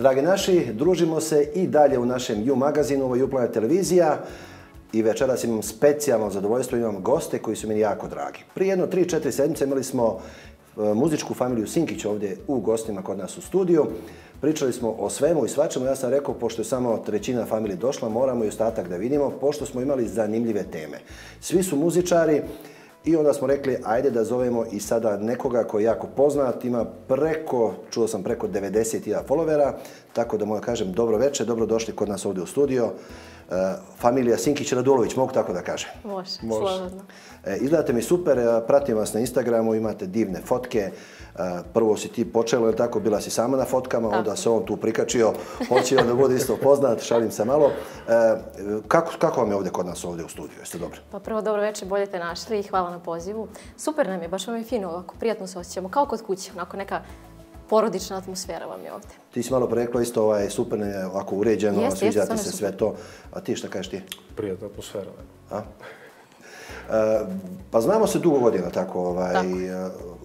Dragi naši, družimo se i dalje u našem U magazinu, ovo je Uplanet televizija i večeras imam specijalno zadovoljstvo, imam goste koji su meni jako dragi. Prije jedno 3-4 sedmice imali smo e, muzičku familiju Sinkić ovdje u gostima kod nas u studiju. Pričali smo o svemu i svačemu. Ja sam rekao, pošto je samo trećina familije došla, moramo i ostatak da vidimo, pošto smo imali zanimljive teme. Svi su muzičari, I onda smo rekli, ajde da zovemo i sada nekoga koji je jako poznat, ima preko, čuo sam preko 90.000 followera, tako da moja kažem dobro večer, dobro došli kod nas ovdje u studio. Uh, familija Sinkić-Radulović, mogu tako da kažem? Može, Može. slobodno. E, izgledate mi super, pratim vas na Instagramu, imate divne fotke. Prvo si ti počela, je tako, bila si sama na fotkama, tako. onda se on tu prikačio, hoće da bude isto poznat, šalim se malo. E, kako, kako vam je ovdje kod nas ovdje u studiju, jeste dobro? Pa prvo, dobro večer, bolje te našli i hvala na pozivu. Super nam je, baš vam je fino ovako, prijatno se osjećamo, kao kod kuće, onako neka porodična atmosfera vam je ovdje. Ti si malo prerekla isto ovaj, super, ovako uređeno, jest, sviđa ti se sve to. A ti šta kažeš ti? Prijatna atmosfera. A? E, pa znamo se dugo godina tako, ovaj, tako.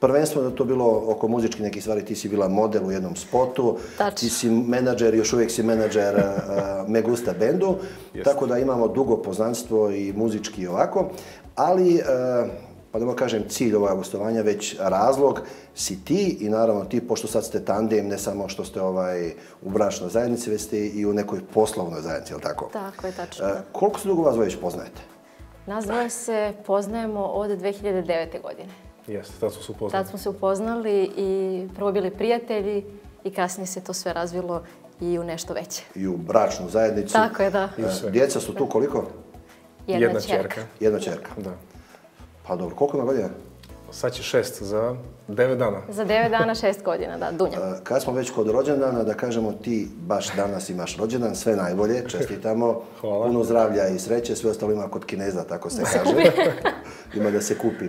Prvenstveno da to bilo oko muzički neki stvari, ti si bila model u jednom spotu, Tač. ti si menadžer, još uvijek si menadžer uh, Megusta bendu, tako da imamo dugo poznanstvo i muzički i ovako, ali, uh, pa da kažem, cilj ovog gostovanja, već razlog si ti i naravno ti, pošto sad ste tandem, ne samo što ste ovaj u bračnoj zajednici, već ste i u nekoj poslovnoj zajednici, je li tako? Tako je, tačno. Uh, koliko se dugo vas već poznajete? Nas dvoje se poznajemo od 2009. godine. Jeste, tad smo se upoznali. Tad smo se upoznali i prvo bili prijatelji i kasnije se to sve razvilo i u nešto veće. I u bračnu zajednicu. Tako je, da. E, djeca su tu koliko? Jedna, Jedna čerka. Jedna čerka. Da. Pa dobro, koliko ima godina? Sad će šest, za devet dana. Za devet dana, šest godina, da, Dunja. E, kad smo već kod rođendana, da kažemo ti baš danas imaš rođendan, sve najbolje, čestitamo. Hvala. Puno zdravlja i sreće, sve ostalo ima kod kineza, tako se kaže. ima da se kupi.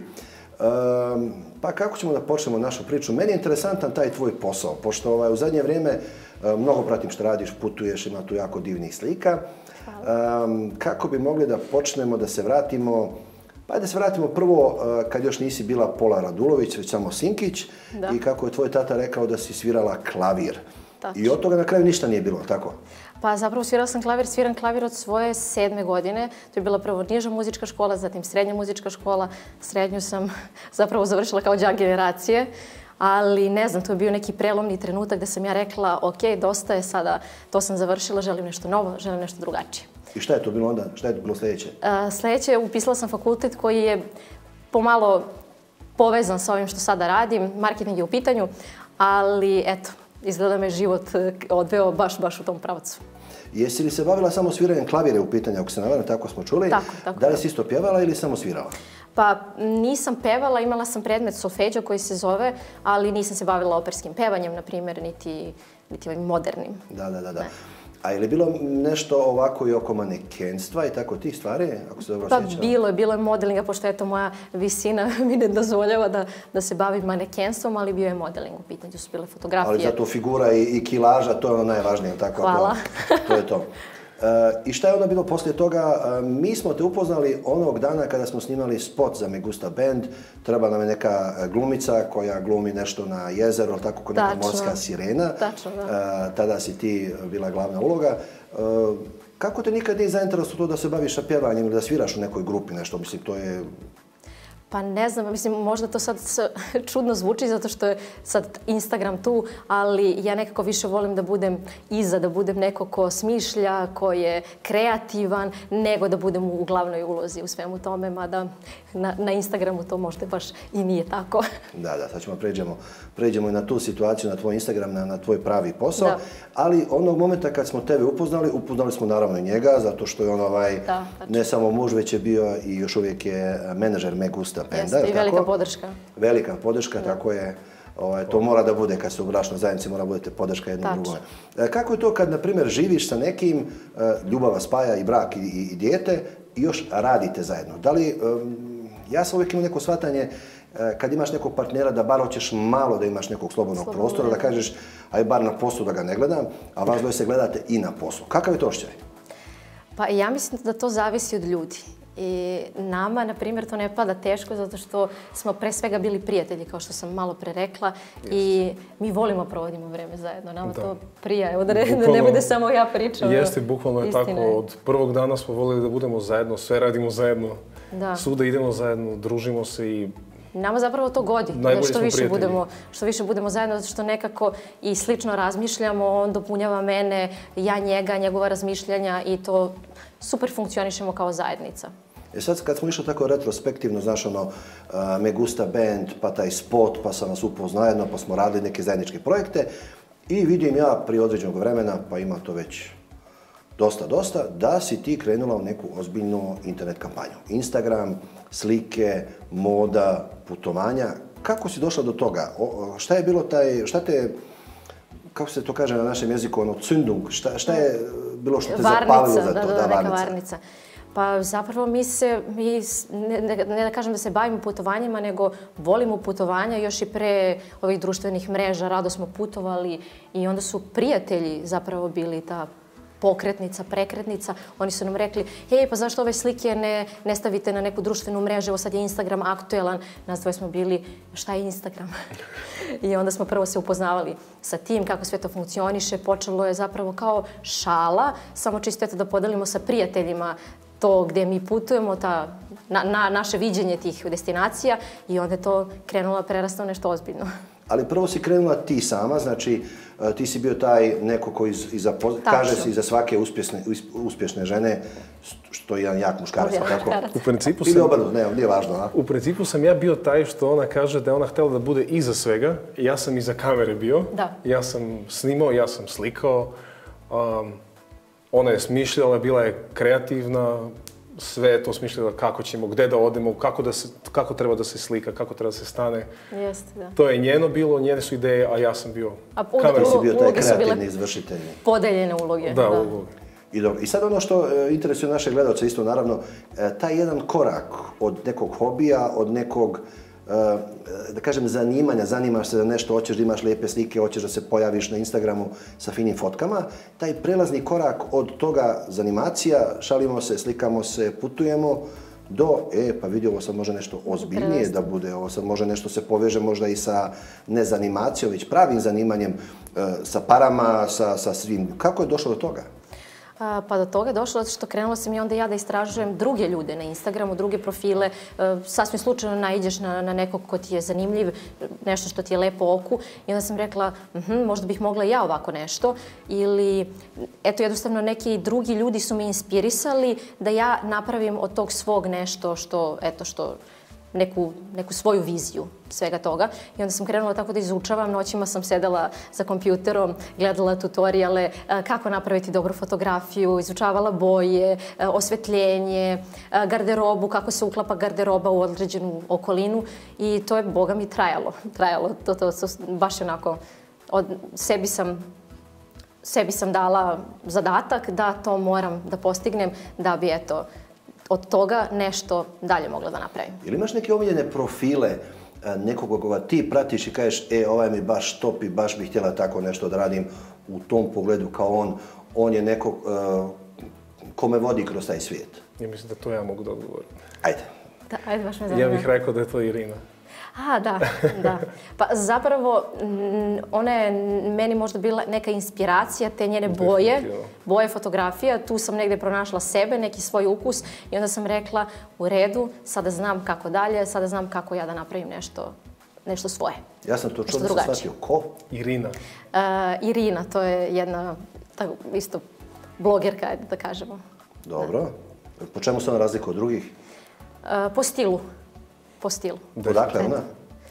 Um, pa kako ćemo da počnemo našu priču? Meni je interesantan taj tvoj posao, pošto ovaj, u zadnje vrijeme um, mnogo pratim što radiš, putuješ, ima tu jako divnih slika. Um, kako bi mogli da počnemo da se vratimo, pa da se vratimo prvo uh, kad još nisi bila Pola Radulović, već samo Sinkić, da. i kako je tvoj tata rekao da si svirala klavir. Tačno. I od toga na kraju ništa nije bilo, tako? Pa zapravo svirala sam klavir, sviram klavir od svoje sedme godine. To je bila prvo niža muzička škola, zatim srednja muzička škola. Srednju sam zapravo završila kao džak generacije. Ali ne znam, to je bio neki prelomni trenutak da sam ja rekla, ok, dosta je sada, to sam završila, želim nešto novo, želim nešto drugačije. I šta je to bilo onda? Šta je to bilo sljedeće? Uh, sljedeće, upisala sam fakultet koji je pomalo povezan sa ovim što sada radim. Marketing je u pitanju, ali eto, izgleda me život eh, odveo baš, baš u tom pravcu. Jesi li se bavila samo sviranjem klavire u pitanju, ako se navaram, tako smo čuli? Tako, tako. Da li si isto pjevala ili samo svirala? Pa nisam pevala, imala sam predmet solfeđa koji se zove, ali nisam se bavila operskim pevanjem, na primjer, niti, niti ovim modernim. Da, da, da. da. Ne. A je li bilo nešto ovako i oko manekenstva i tako tih stvari, ako se dobro pa, sjećala? Pa bilo je, bilo je modelinga, pošto je to moja visina mi ne dozvoljava da, da se bavim manekenstvom, ali bio je modeling u pitanju, su bile fotografije. Ali zato figura i, i kilaža, to je ono najvažnije, tako? Hvala. To, to je to. E, I šta je onda bilo poslije toga? E, mi smo te upoznali onog dana kada smo snimali spot za Megusta Band. Treba nam je neka glumica koja glumi nešto na jezeru, tako kao neka morska sirena. Tačno, da. Tada si ti bila glavna uloga. Kako te nikad nije zainteresovalo to da se baviš sa pjevanjem ili da sviraš u nekoj grupi nešto? Mislim, to je Pa ne znam, mislim, možda to sad čudno zvuči zato što je sad Instagram tu, ali ja nekako više volim da budem iza, da budem neko ko smišlja, ko je kreativan, nego da budem u glavnoj ulozi u svemu tome, mada na, na Instagramu to možda baš i nije tako. Da, da, sad ćemo pređemo, pređemo i na tu situaciju, na tvoj Instagram, na, na tvoj pravi posao. Da. Ali onog momenta kad smo tebe upoznali, upoznali smo naravno i njega, zato što je on ovaj, da, ne samo muž, već je bio i još uvijek je menadžer Megusta dosta penda. Jeste, i velika tako? podrška. Velika podrška, da. tako je. Ovaj, to mora da bude, kad se u brašnoj zajednici, mora budete podrška jednom drugome. E, kako je to kad, na primjer, živiš sa nekim, e, ljubava spaja i brak i, i, i dijete, i još radite zajedno? Da li, ja sam uvijek imao neko shvatanje, e, kad imaš nekog partnera, da bar hoćeš malo da imaš nekog slobodnog Slobodno, prostora, da kažeš, aj bar na poslu da ga ne gledam, a vas dvoje se gledate i na poslu. Kakav je to ošćaj? Pa ja mislim da to zavisi od ljudi. I nama, na primjer, to ne pada teško zato što smo pre svega bili prijatelji, kao što sam malo pre rekla. I mi volimo provodimo vreme zajedno. Nama to prija. Evo da ne, bukvalno, ne bude samo ja pričam. Jeste, bukvalno je tako. Od prvog dana smo volili da budemo zajedno, sve radimo zajedno. Da. Svuda idemo zajedno, družimo se i Nama zapravo to godi, da što više, budemo, što više budemo zajedno, zato što nekako i slično razmišljamo, on dopunjava mene, ja njega, njegova razmišljanja i to super funkcionišemo kao zajednica. E sad kad smo išli tako retrospektivno, znaš ono, uh, Me Gusta Band, pa taj spot, pa sam vas upoznao jedno, pa smo radili neke zajedničke projekte i vidim ja prije određenog vremena, pa ima to već dosta, dosta, da si ti krenula u neku ozbiljnu internet kampanju. Instagram, slike, moda, putovanja. Kako si došla do toga? O, šta je bilo taj, šta te, kako se to kaže na našem jeziku, ono, cundung, šta, šta je bilo što te varnica, zapalilo za to? Da, da, da, neka varnica. varnica. Pa zapravo mi se, mi, ne, ne, ne da kažem da se bavimo putovanjima, nego volimo putovanja još i pre ovih društvenih mreža, rado smo putovali i onda su prijatelji zapravo bili ta pokretnica, prekretnica. Oni su nam rekli, hej, pa zašto ove slike ne, ne stavite na neku društvenu mrežu? Evo sad je Instagram aktuelan. Nas dvoje smo bili, šta je Instagram? I onda smo prvo se upoznavali sa tim, kako sve to funkcioniše. Počelo je zapravo kao šala, samo čisto eto da podelimo sa prijateljima to gdje mi putujemo, ta, na, na, naše viđenje tih destinacija i onda je to krenulo prerastao nešto ozbiljno. Ali prvo si krenula ti sama, znači e, ti si bio taj neko koji iz, iza, kaže se iza svake uspješne, uspješne žene, što je jedan jak muškarac, tako? U principu sam... Ili obrnu, ne, nije važno, a? U principu sam ja bio taj što ona kaže da ona htjela da bude iza svega, ja sam iza kamere bio, da. ja sam snimao, ja sam slikao, um, ona je smišljala, bila je kreativna, sve to smišljala kako ćemo, gde da odemo, kako, da se, kako treba da se slika, kako treba da se stane. Jeste, da. To je njeno bilo, njene su ideje, a ja sam bio a kamer. si bio taj kreativni izvršitelj. Podeljene uloge. Da, da. uloge. I, dobro. I sad ono što e, interesuje naše gledalce isto, naravno, e, taj jedan korak od nekog hobija, od nekog Eh, da kažem, zanimanja, zanimaš se za nešto, hoćeš da imaš lijepe slike, hoćeš da se pojaviš na Instagramu sa finim fotkama, taj prelazni korak od toga zanimacija, šalimo se, slikamo se, putujemo, do, e, pa vidi, ovo sad može nešto ozbiljnije da bude, ovo sad može nešto se poveže možda i sa ne zanimacijom, već pravim zanimanjem, eh, sa parama, sa, sa svim. Kako je došlo do toga? Pa do toga je došlo zato što krenula sam i onda ja da istražujem druge ljude na Instagramu, druge profile. E, sasvim slučajno najđeš na, na nekog ko ti je zanimljiv, nešto što ti je lepo oku. I onda sam rekla, mhm, možda bih mogla ja ovako nešto. Ili, eto, jednostavno neki drugi ljudi su me inspirisali da ja napravim od tog svog nešto što, eto, što neku, neku svoju viziju svega toga. I onda sam krenula tako da izučavam. Noćima sam sedela za kompjuterom, gledala tutoriale e, kako napraviti dobru fotografiju, izučavala boje, e, osvetljenje, e, garderobu, kako se uklapa garderoba u određenu okolinu. I to je, boga mi, trajalo. Trajalo. To, to, to baš onako, od sebi sam sebi sam dala zadatak da to moram da postignem da bi eto od toga nešto dalje mogla da napravim. Ili imaš neke omiljene profile e, nekog koga ti pratiš i kažeš e, ovaj mi baš top i baš bih htjela tako nešto da radim u tom pogledu kao on, on je neko uh, kome vodi kroz taj svijet? Ja mislim da to ja mogu da odgovorim. Ajde. Da, ajde, baš me zanima. Ja bih rekao da je to Irina. A, da, da. Pa zapravo, ona je meni možda bila neka inspiracija, te njene boje, boje fotografija. Tu sam negde pronašla sebe, neki svoj ukus i onda sam rekla, u redu, sada znam kako dalje, sada znam kako ja da napravim nešto nešto svoje. Ja sam to čuo da sam shvatio. Ko? Irina. Uh, Irina, to je jedna tako, isto blogerka, da kažemo. Dobro. Po čemu se ona razlika od drugih? Uh, po stilu po stilu. Odakle ona?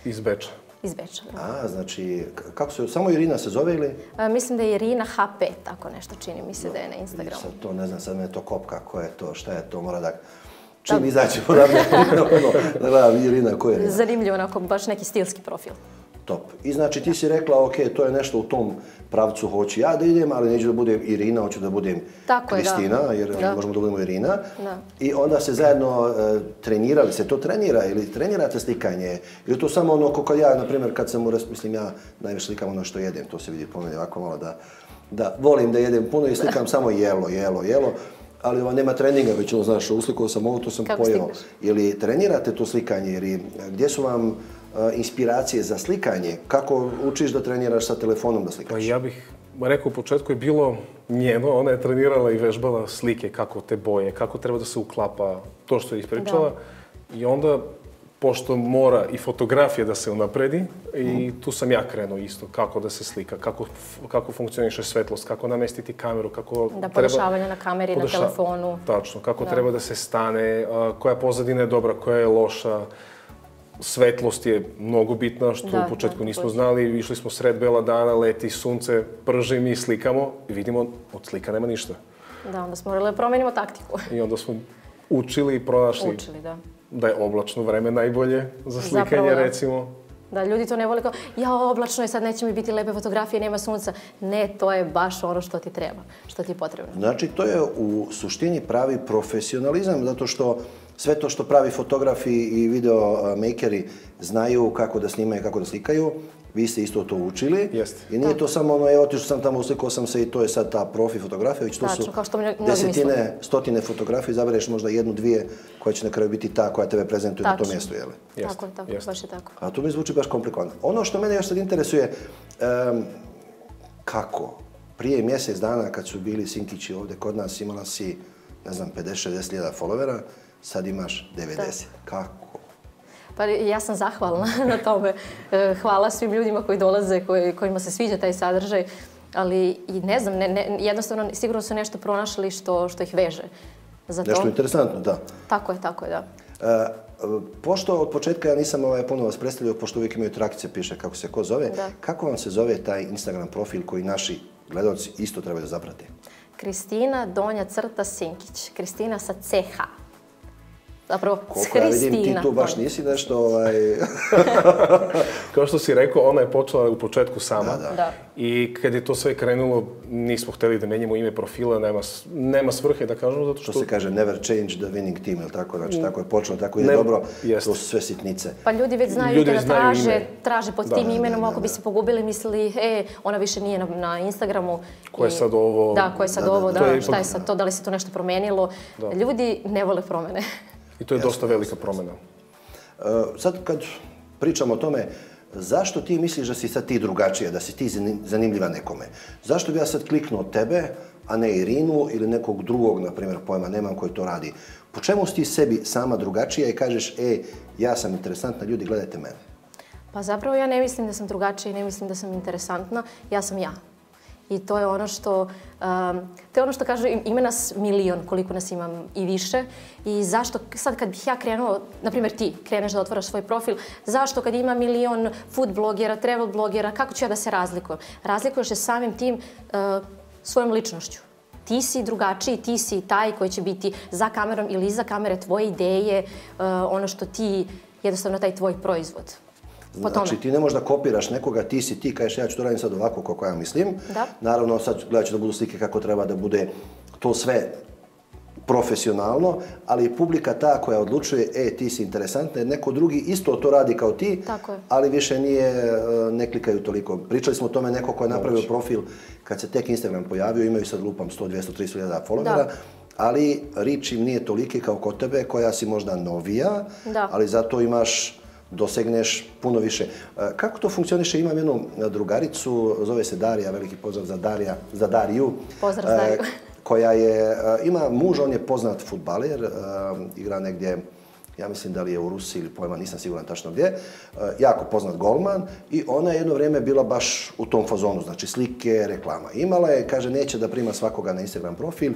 Iz Beča. Iz Beča. A, znači, kako se, samo Irina se zove ili? A, mislim da je Irina HP, tako nešto čini mi se da je na Instagramu. Sad to ne znam, sad me to kopka, ko je to, šta je to, mora da... Čim izaći podavno, da gledam Irina, ko je? Zanimljivo, onako, baš neki stilski profil. Top. I znači ti si rekla, ok, to je nešto u tom pravcu hoću ja da idem, ali neću da budem Irina, hoću da budem Tako Kristina, je, da. jer da. možemo da budemo Irina. Da. I onda se zajedno uh, trenirali, se to trenira ili trenirate slikanje? Ili to samo ono, kako ja, na primjer, kad sam u mislim, ja najviše slikam ono što jedem, to se vidi po meni ovako malo da, da volim da jedem puno i slikam samo jelo, jelo, jelo. ali ova, nema treninga, već ono, znaš, uslikao sam ovo, to sam Kako pojeo. stigneš? Ili trenirate to slikanje, ili gdje su vam inspiracije za slikanje? Kako učiš da treniraš sa telefonom da slikaš? Pa ja bih rekao u početku je bilo njeno, ona je trenirala i vežbala slike, kako te boje, kako treba da se uklapa to što je ispričala. I onda, pošto mora i fotografija da se unapredi, i tu sam ja krenuo isto, kako da se slika, kako, kako funkcioniše svetlost, kako namestiti kameru, kako Da, podešavanje na kameri, na Podeša- telefonu. Tačno, kako Da. treba da se stane, koja pozadina je dobra, koja je loša. Svetlost je mnogo bitna, što Da, u početku da, nismo također. znali. Išli smo sred bela dana, leti sunce, prže mi slikamo i vidimo od slika nema ništa. Da, onda smo morali da promenimo taktiku. I onda smo učili i pronašli Učili, da. da je oblačno vreme najbolje za Zapravo, slikanje, da. recimo. Da, ljudi to ne vole kao, ja oblačno je, sad neće mi biti lepe fotografije, nema sunca. Ne, to je baš ono što ti treba, što ti je potrebno. Znači, to je u suštini pravi profesionalizam, zato što sve to što pravi fotografi i videomakeri znaju kako da snimaju, kako da slikaju, vi ste isto to učili. Jeste. I nije to samo ono, evo, otišao sam tamo, uslikao sam se i to je sad ta profi fotografija, već to Tačno, su kao što mnogi desetine, misle. stotine fotografije, izabereš možda jednu, dvije, koja će na kraju biti ta koja tebe prezentuje na tom Tačno. mjestu, jel? Jeste, tako je, tako, jeste. baš je tako. A to mi zvuči baš komplikovano. Ono što mene još sad interesuje, em, kako? Prije mjesec dana kad su bili Sinkići ovdje kod nas, imala si, ne znam, 50-60 hiljada followera, sad imaš 90. Kako? Pa ja sam zahvalna na tome. E, Hvala svim ljudima koji dolaze, koji, kojima se sviđa taj sadržaj. Ali i ne znam, ne, ne, jednostavno sigurno su nešto pronašli što, što ih veže za to. Nešto interesantno, da. Tako je, tako je, da. E, pošto od početka ja nisam ovaj, puno vas predstavljao, pošto uvijek imaju trakice, piše kako se ko zove, Da. kako vam se zove taj Instagram profil koji naši gledalci isto trebaju da zaprate? Kristina Donja Crta Sinkić. Kristina sa CH. Zapravo, s Koliko ja vidim, ti tu baš nisi nešto, ovaj, Kao što si rekao, ona je počela u početku sama. Da, da. Da. I kad je to sve krenulo, nismo htjeli da menjamo ime profila, nema, nema svrhe da kažemo, zato što što... se kaže never change the winning team, ili tako? Znači, tako je počelo, tako ide Ne, dobro, jest. to su sve sitnice. Pa ljudi već znaju Ljudi znaju traže, ime. traže pod Da. tim Da, imenom, da, ako bi da. se pogubili, mislili, e, ona više nije na, na Instagramu. Ko je I- sad ovo? Da, ko je sad Da, da, ovo, da. da, To je šta je sad to, da li se to nešto promenilo. Ljudi ne vole promene. I to je dosta velika promjena. Uh, sad kad pričamo o tome, zašto ti misliš da si sad ti drugačija, da si ti zani- zanimljiva nekome? Zašto bi ja sad kliknuo tebe, a ne Irinu ili nekog drugog, na primjer, pojma, nemam koji to radi? Po čemu si ti sebi sama drugačija i kažeš, e, ja sam interesantna, ljudi, gledajte mene. Pa zapravo ja ne mislim da sam drugačija i ne mislim da sam interesantna. Ja sam ja. I to je ono što, um, to je ono što kažu, ima nas milion, koliko nas imam i više. I zašto, sad kad bih ja krenuo, na primjer ti kreneš da otvaraš svoj profil, zašto kad ima milion food blogera, travel blogera, kako ću ja da se razlikujem? Razlikuješ se samim tim uh, svojom ličnošću. Ti si drugačiji, ti si taj koji će biti za kamerom ili iza kamere tvoje ideje, uh, ono što ti, jednostavno taj tvoj proizvod. Po tome. Znači, ti ne možeš da kopiraš nekoga, ti si ti, kažeš ja ću to radim sad ovako kako ja mislim. Da. Naravno, sad gledat ću da budu slike kako treba da bude to sve profesionalno, ali je publika ta koja odlučuje, e, ti si interesantna, jer neko drugi isto to radi kao ti, Tako je. ali više nije, e, ne klikaju toliko. Pričali smo o tome, neko ko je napravio profil, kad se tek Instagram pojavio, imaju sad lupam 100, 200, 300 hiljada followera, Da. ali rič im nije toliki kao kod tebe, koja si možda novija, Da. ali zato imaš, dosegneš puno više. E, Kako to funkcioniše? Imam jednu drugaricu, zove se Darija, veliki pozdrav za, Darija, za Dariju. Pozdrav za e, Dariju. koja je, e, ima muža, on je poznat futbaler, e, igra negdje, ja mislim da li je u Rusiji ili pojma, nisam siguran tačno gdje, e, jako poznat golman i ona je jedno vrijeme bila baš u tom fazonu, znači slike, reklama. Imala je, kaže, neće da prima svakoga na Instagram profil,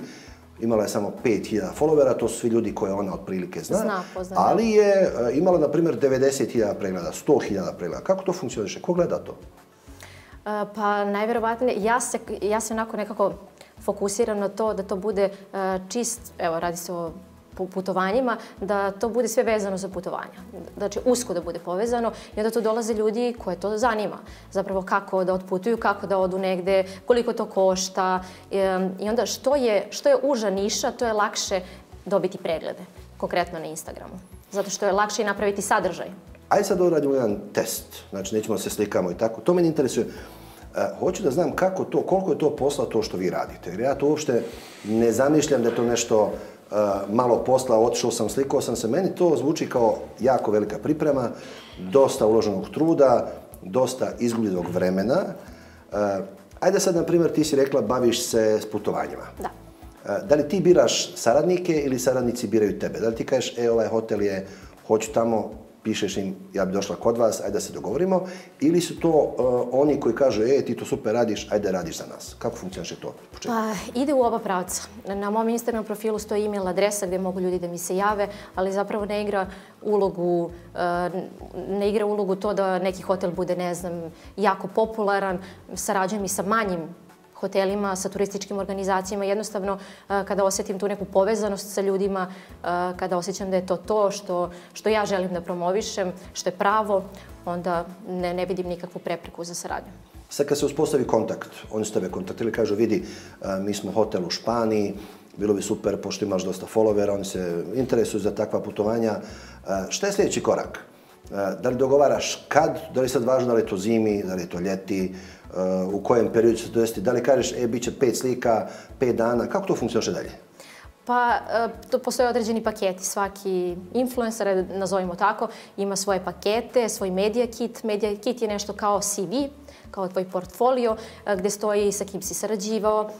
imala je samo 5000 followera, to su svi ljudi koje ona otprilike zna, Zna, pozna, ali je e, imala, na primjer, 90.000 pregleda, 100.000 pregleda. Kako to funkcioniše? Ko gleda to? E, Pa najverovatnije, ja se, ja se onako nekako fokusiram na to da to bude e, čist, evo radi se o putovanjima, da to bude sve vezano za putovanja. Znači usko da bude povezano i onda tu dolaze ljudi koje to zanima. Zapravo kako da otputuju, kako da odu negde, koliko to košta i onda što je, što je uža niša, to je lakše dobiti preglede, konkretno na Instagramu. Zato što je lakše i napraviti sadržaj. Ajde sad da uradimo jedan test, znači nećemo da se slikamo i tako. To mene interesuje. E, hoću da znam kako to, koliko je to posla to što vi radite. Jer ja to uopšte ne zamišljam da je to nešto malo posla, otišao sam, slikao sam se. Meni to zvuči kao jako velika priprema, dosta uloženog truda, dosta izgubljenog vremena. E, ajde sad, na primjer, ti si rekla baviš se s putovanjima. Da. Da li ti biraš saradnike ili saradnici biraju tebe? Da li ti kažeš, e, ovaj hotel je, hoću tamo, pišeš im, ja bi došla kod vas, ajde da se dogovorimo, ili su to uh, oni koji kažu, e, ti to super radiš, ajde radiš za nas. Kako funkcioniše to? Pa, ide u oba pravca. Na mom Instagram profilu stoji email adresa gdje mogu ljudi da mi se jave, ali zapravo ne igra ulogu, uh, ne igra ulogu to da neki hotel bude, ne znam, jako popularan, sarađujem i sa manjim hotelima, sa turističkim organizacijama. Jednostavno, kada osjetim tu neku povezanost sa ljudima, kada osjećam da je to to što, što ja želim da promovišem, što je pravo, onda ne, ne vidim nikakvu prepreku za saradnju. Sad kad se uspostavi kontakt, oni su tebe kontaktirali, kažu vidi, mi smo hotel u Španiji, bilo bi super, pošto imaš dosta followera, oni se interesuju za takva putovanja. Šta je sljedeći korak? Eh, da li dogovaraš kad, da li sad važno da li je to zimi, da li je to ljeti, eh, u kojem periodu će se to desiti? Da li kažeš, e, bit će pet slika, pet dana, kako to funkcioniše dalje? Pa, eh, to postoje određeni paketi. Svaki influencer, nazovimo tako, ima svoje pakete, svoj media kit. Media kit je nešto kao CV, kao tvoj portfolio, gde stoji sa kim si sarađivao,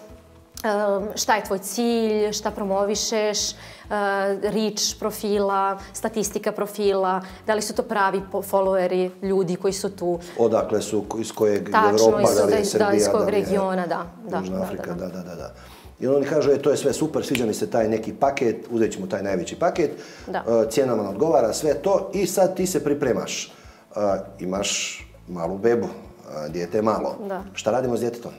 šta je tvoj cilj, šta promovišeš, reach profila, statistika profila, da li su to pravi followeri, ljudi koji su tu. Odakle su, iz kojeg Evropa, da li je Srbija, da, iz kojeg regiona, da. da Južna Afrika, da, da, da. da. I oni kažu, e, to je sve super, sviđa mi se taj neki paket, uzet ćemo taj najveći paket, da. cijena nam odgovara, sve to, i sad ti se pripremaš. Imaš malu bebu, dijete je malo. Da. Šta radimo s djetetom?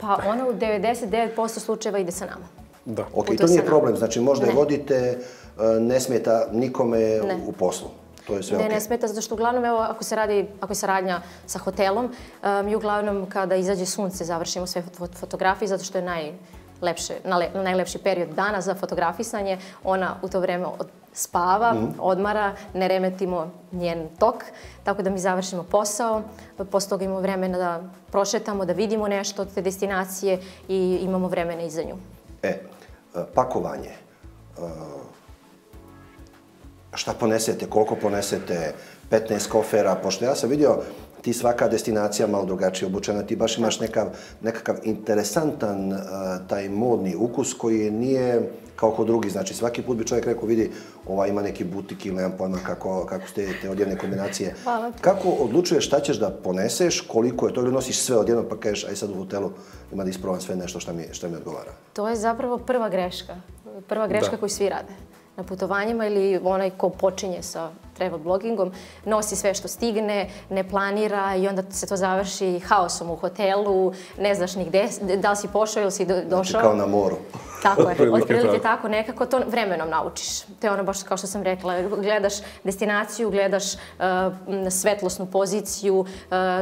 Pa ona u 99% slučajeva ide sa nama. Da. Ok, to nije problem. Znači možda je vodite, e, ne smeta nikome ne. u poslu. To je sve ne, okay. ne smeta, zato što uglavnom, evo, ako se radi, ako je saradnja sa hotelom, mi uglavnom kada izađe sunce završimo sve fotografije, zato što je naj, lepše, najlepši period dana za fotografisanje. Ona u to vreme spava, mm. odmara, ne remetimo njen tok, tako da mi završimo posao. Posle toga imamo vremena da prošetamo, da vidimo nešto od te destinacije i imamo vremena iza nju. E, e pakovanje. E, šta ponesete, koliko ponesete, 15 kofera, pošto ja sam vidio ti svaka destinacija malo drugačije obučena, ti baš imaš nekav, nekakav interesantan uh, taj modni ukus koji nije kao kod drugi. Znači, svaki put bi čovjek rekao, vidi, ova ima neki butik ili nemam pojma kako, kako ste te odjevne kombinacije. Hvala. Kako odlučuješ šta ćeš da poneseš, koliko je to ili nosiš sve odjedno pa kažeš, aj sad u hotelu ima da isprovam sve nešto šta mi, šta mi odgovara? To je zapravo prva greška. Prva greška da. koju svi rade na putovanjima ili onaj ko počinje sa travel bloggingom, nosi sve što stigne, ne planira i onda se to završi haosom u hotelu, ne znaš ni gde, da li si pošao ili si znači, došao. Znači kao na moru. Tako je, otprilike tako, nekako to vremenom naučiš. To je ono baš kao što sam rekla, gledaš destinaciju, gledaš uh, svetlosnu poziciju, uh,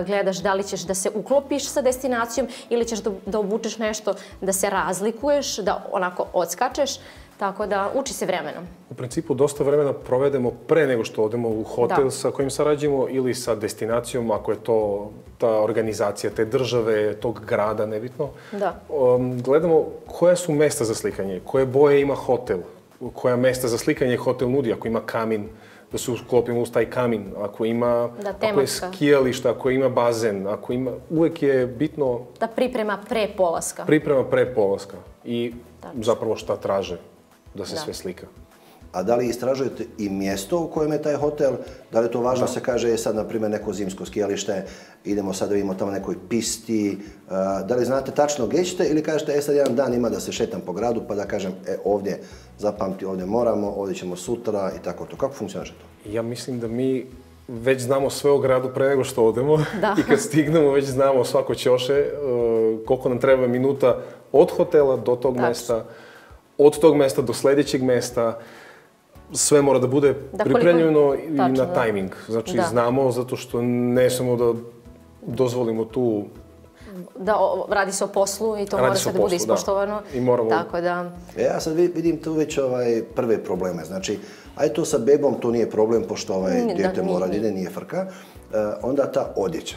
gledaš da li ćeš da se uklopiš sa destinacijom ili ćeš da, da obučeš nešto da se razlikuješ, da onako odskačeš. Tako da uči se vremenom. U principu dosta vremena provedemo pre nego što odemo u hotel da. sa kojim sarađujemo ili sa destinacijom, ako je to ta organizacija te države, tog grada, nebitno. Da. Um, gledamo koja su mesta za slikanje, koje boje ima hotel, koja mesta za slikanje hotel nudi, ako ima kamin, da se uklopimo uz taj kamin, ako ima da, ako je skijališta, ako ima bazen, ako ima, uvek je bitno... Da priprema pre polaska. Priprema pre polaska i Tačno. zapravo šta traže da se da. sve slika. A da li istražujete i mjesto u kojem je taj hotel? Da li je to važno da. se kaže, je sad, na primjer, neko zimsko skijalište, idemo sad da vidimo tamo nekoj pisti. Da li znate tačno gdje ćete ili kažete, e sad jedan dan ima da se šetam po gradu pa da kažem, e ovdje zapamti, ovdje moramo, ovdje ćemo sutra i tako to. Kako funkcionaže to? Ja mislim da mi već znamo sve o gradu pre nego što odemo da. i kad stignemo već znamo svako ćoše, e, koliko nam treba minuta od hotela do tog Tačno. mjesta od tog mesta do sljedećeg mesta, sve mora da bude da, pripremljeno i na tajming. Znači, da. znamo zato što ne samo da dozvolimo tu da o- radi se o poslu i to Radi mora se sve da bude poslu, da. ispoštovano. I moramo- Tako da, E, Ja sad vi- vidim tu već ovaj prve probleme. Znači, aj to sa bebom, to nije problem, pošto ovaj nije, mora da nije. ide, nije frka. E, onda ta odjeća.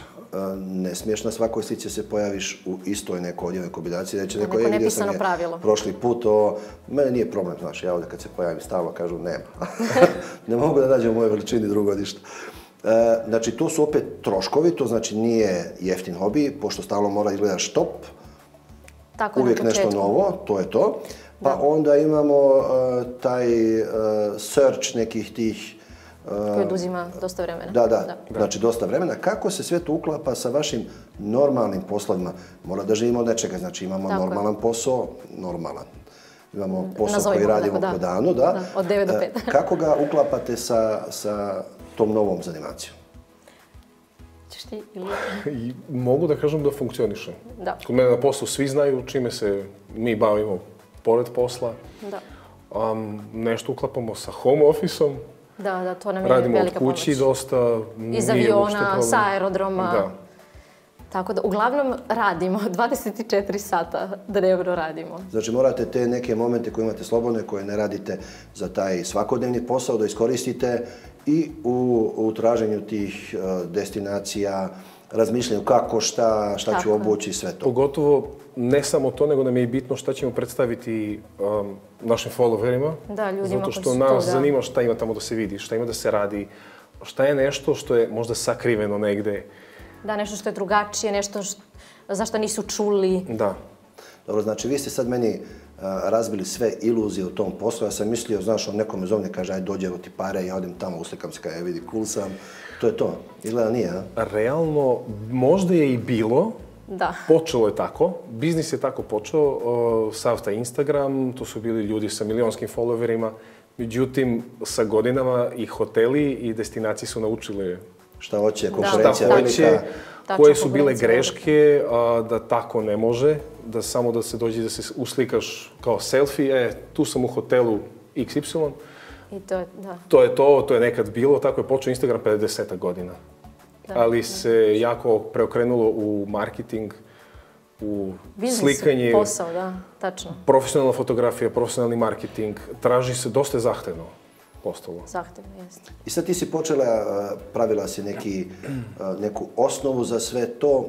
Ne smiješ na svakoj slici se pojaviš u istoj nekoj odjevnoj kombinaciji. Reći neko, neko "E, vidio sam je pravilo." Prošli put, o, mene nije problem, znaš, ja ovdje kad se pojavim stalno kažu nema. ne mogu da nađem u mojoj veličini drugo ništa. E, znači, to su opet troškovi, to znači nije jeftin hobi, pošto stalno mora izgledaš top, tako je uvijek nešto novo, to je to. Pa onda imamo uh, taj uh, search nekih tih, Koji oduzima dosta vremena. da, da, znači dosta vremena. Kako se sve to uklapa sa vašim normalnim poslovima? Mora da živimo od nečega, znači imamo Tako je. normalan posao, normalan. Imamo posao Nazovimo koji radimo tako, po da. danu, da. Da, od 9 do E, 5. Kako ga uklapate sa, sa tom novom zanimacijom? Ćeš ti ili... I mogu da kažem da funkcioniše. Da. Kod mene na poslu svi znaju čime se mi bavimo pored posla. Da. Um, nešto uklapamo sa home office-om, Da, da, to nam je radimo od velika kući pomoć. dosta. Iz nije uopšte aviona, problem. sa aerodroma. Da. Tako da, uglavnom radimo, 24 sata dnevno radimo. Znači morate te neke momente koje imate slobodne, koje ne radite za taj svakodnevni posao, da iskoristite i u, u traženju tih uh, destinacija, razmišljanju kako, šta, šta ću Tako obući, sve to. Pogotovo ne samo to, nego nam je i bitno šta ćemo predstaviti um, našim followerima. Da, ljudima Zato koji što su tu, nas da. zanima šta ima tamo da se vidi, šta ima da se radi, šta je nešto što je možda sakriveno negde. Da, nešto što je drugačije, nešto što, za što nisu čuli. Da. Dobro, znači vi ste sad meni uh, razbili sve iluzije u tom poslu. Ja sam mislio, znaš, on nekome zovne, kaže, aj dođe, evo ti pare, ja odem tamo, uslikam se, kaže, vidi, cool sam. To je to. Izgleda nije, a? Realno, možda je i bilo, Da. Počelo je tako, biznis je tako počeo, o, sav taj Instagram, to su bili ljudi sa milionskim followerima, međutim, sa godinama i hoteli i destinacije su naučili Šta hoće, konkurencija hoće, velika. Koje su bile greške, a, da tako ne može, da samo da se dođe da se uslikaš kao selfie, e, tu sam u hotelu XY, I to da. to je to, to je nekad bilo, tako je počeo Instagram 50 godina. Ali se jako preokrenulo u marketing, u Biznis, slikanje, posao, da, tačno. profesionalna fotografija, profesionalni marketing, traži se dosta je zahtevno postalo. Zahtevno, jeste. I sad ti si počela, uh, pravila si neki, uh, neku osnovu za sve to. Uh,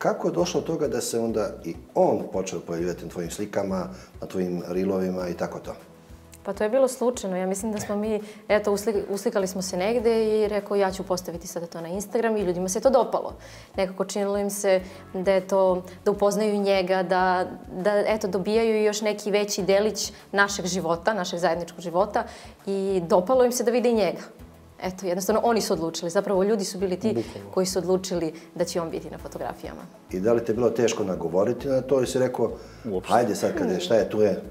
Kako je došlo do toga da se onda i on počeo pojavljivati na tvojim slikama, na tvojim rilovima i tako to? Pa to je bilo slučajno. Ja mislim da smo mi, eto, usli- uslikali smo se negde i rekao ja ću postaviti sada to na Instagram i ljudima se to dopalo. Nekako činilo im se da je to, da upoznaju njega, da, da eto, dobijaju još neki veći delić našeg života, našeg zajedničkog života i dopalo im se da vide i njega. Eto, jednostavno oni su odlučili. Zapravo ljudi su bili ti koji su odlučili da će on biti na fotografijama. I da li te bilo teško nagovoriti na to ili si rekao, Uopšte. hajde sad kad je, šta je, tu je.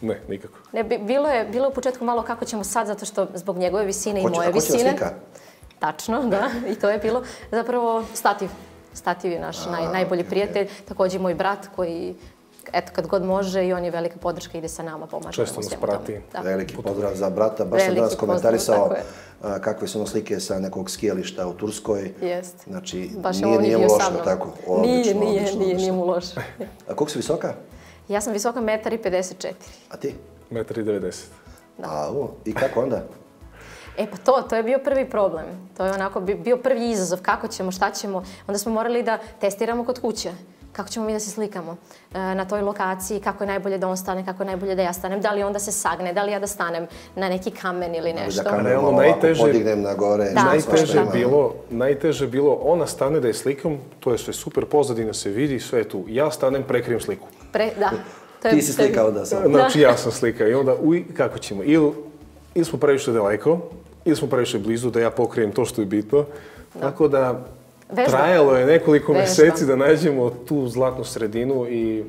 Ne, nikako. Ne, bi- bilo je, bilo je u početku malo kako ćemo sad, zato što zbog njegove visine Ko i će- moje a ko će visine. slika? Tačno, da. I to je bilo zapravo stativ. Stativ je naš naj, najbolji prijatelj. Također moj brat koji, eto, kad god može i on je velika podrška, ide sa nama, pomaže Često nas prati. Da. Veliki pozdrav za brata. Baš sam danas komentarisao tako a, kakve su ono slike sa nekog skijališta u Turskoj. Jest. Znači, Baš je nije, i nije bio loše, sa mnom. tako? nije, Odlično, nije, odlično, nije, odlično. nije mu loše. A koliko si visoka? Ja sam visoka 1,54 m. A ti? 1,90 A, u, I kako onda? E pa to, to je bio prvi problem. To je onako bi- bio prvi izazov. Kako ćemo, šta ćemo. Onda smo morali da testiramo kod kuće. Kako ćemo mi da se slikamo e, na toj lokaciji, kako je najbolje da on stane, kako je najbolje da ja stanem, da li onda se sagne, da li ja da stanem na neki kamen ili nešto. Da malo ovako najteže- podignem na gore. Da, Najteže bilo, najteže bilo, ona stane da je slikam, to je sve super, pozadina se vidi, sve je tu. Ja stanem, prekrijem sliku. Pre, da. To je, Ti si slikao da sam. Znači, ja sam slika i onda, uj, kako ćemo? Ili, ili smo previše daleko, ili smo previše blizu da ja pokrijem to što je bitno. Tako da, Vežba. trajalo je nekoliko Vežba. mjeseci da nađemo tu zlatnu sredinu i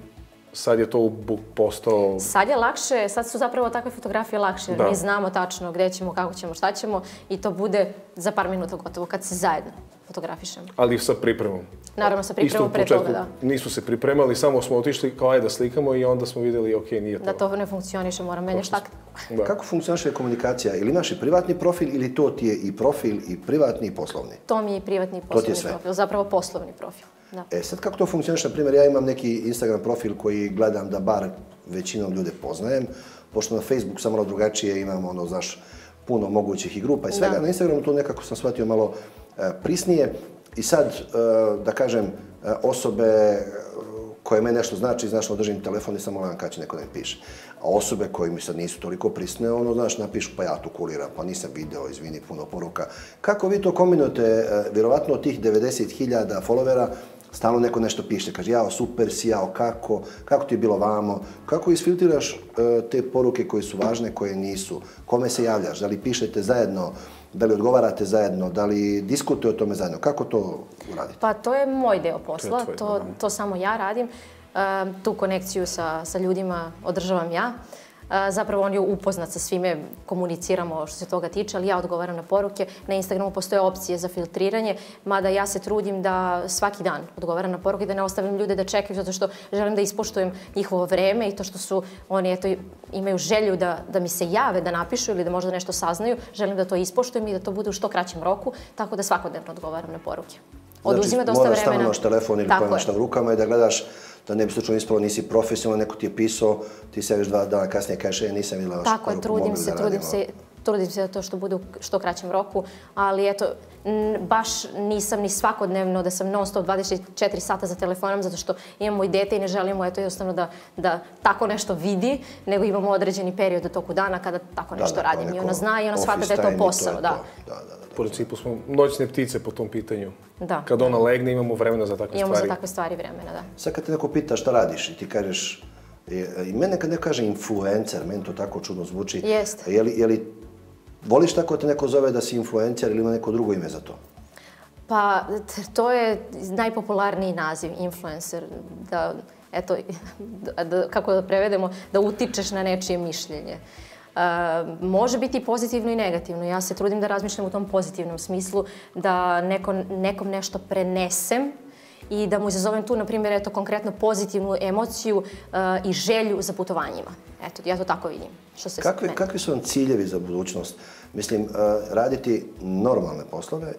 sad je to postao... Sad je lakše, sad su zapravo takve fotografije lakše, jer Da. mi znamo tačno gdje ćemo, kako ćemo, šta ćemo i to bude za par minuta gotovo kad se zajedno fotografišemo. Ali sa pripremom. Naravno sa pripremom pre toga, da. nisu se pripremali, samo smo otišli kao ajde da slikamo i onda smo vidjeli ok, nije to. Da to ne funkcioniše, moram menjaš tak. Da. Kako funkcioniše komunikacija? Ili imaš i privatni profil ili to ti je i profil i privatni i poslovni? To mi je i privatni i je poslovni sve. profil, zapravo poslovni profil. Da. E sad kako to funkcioniš, na primjer, ja imam neki Instagram profil koji gledam da bar većinom ljude poznajem, pošto na Facebook sam malo drugačije, imam ono, znaš, puno mogućih i grupa i svega. Da. Na Instagramu to nekako sam shvatio malo prisnije. I sad, e, da kažem, e, osobe e, koje me nešto znači, znaš, ono, održim telefon i samo gledam kada će neko da mi piše. A osobe koje mi sad nisu toliko prisne, ono, znaš, napišu, pa ja tu kuliram, pa nisam video, izvini, puno poruka. Kako vi to kombinujete, vjerovatno od tih 90.000 followera, stalno neko nešto piše, kaže, jao, super si, jao, kako, kako ti je bilo vamo, kako isfiltriraš te poruke koje su važne, koje nisu, kome se javljaš, da li pišete zajedno, da li odgovarate zajedno, da li diskutujete o tome zajedno, kako to uradite? Pa to je moj deo posla, to, da. to samo ja radim. E, tu konekciju sa, sa ljudima održavam ja. E, zapravo on je upoznat sa svime, komuniciramo što se toga tiče, ali ja odgovaram na poruke. Na Instagramu postoje opcije za filtriranje, mada ja se trudim da svaki dan odgovaram na poruke, da ne ostavim ljude da čekaju, zato što želim da ispoštujem njihovo vreme i to što su oni eto, imaju želju da, da mi se jave, da napišu ili da možda nešto saznaju, želim da to ispoštujem i da to bude u što kraćem roku, tako da svakodnevno odgovaram na poruke. Oduzima dosta moraš vremena. Znači, moraš telefon ili je. na rukama i da gledaš da ne bi slučajno ispalo nisi profesionalan, neko ti je pisao, ti se još dva dana kasnije kažeš, e, nisam vidjela vašu Tako je, trudim se, trudim se, trudim se da to što bude u što kraćem roku, ali eto, baš nisam ni svakodnevno da sam non stop 24 sata za telefonom zato što imamo i dete i ne želimo eto jednostavno da, da tako nešto vidi, nego imamo određeni period u toku dana kada tako Da, nešto da, radim kao i ona zna i ona shvata da je to posao, je da. to. Da, da, da. U principu smo noćne ptice po tom pitanju. Da. Kad ona legne imamo vremena za takve Imamo za stvari. takve stvari vremena, da. Sad kad te neko pita šta radiš i ti kažeš, e, i mene kad neko kaže influencer, meni to tako čudno zvuči. Jeste. Je li, je li, voliš tako da te neko zove da si influencer ili ima neko drugo ime za to? Pa, to je najpopularniji naziv, influencer, da, eto, da, da, kako da prevedemo, da utičeš na nečije mišljenje. Uh, može biti pozitivno i negativno. Ja se trudim da razmišljam u tom pozitivnom smislu, da neko, nekom nešto prenesem i da mu izazovem tu, na primjer, eto, konkretno pozitivnu emociju e, i želju za putovanjima. Eto, ja to tako vidim. Što se Kakvi, kakvi su vam ciljevi za budućnost? Mislim, uh, raditi normalne poslove